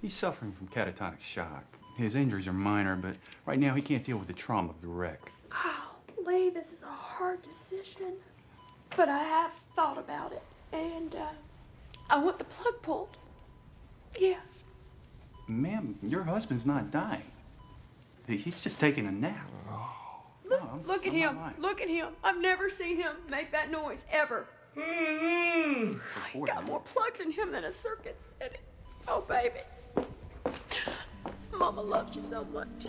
He's suffering from catatonic shock. His injuries are minor, but right now he can't deal with the trauma of the wreck. Oh, Golly, this is a hard decision. But I have thought about it, and uh, I want the plug pulled. Yeah. Ma'am, your husband's not dying. He's just taking a nap. Listen, I'm- look at him. Look at him. I've never seen him make that noise ever. He got more plugs in him than a circuit city. Oh, baby. Mama loves you so much.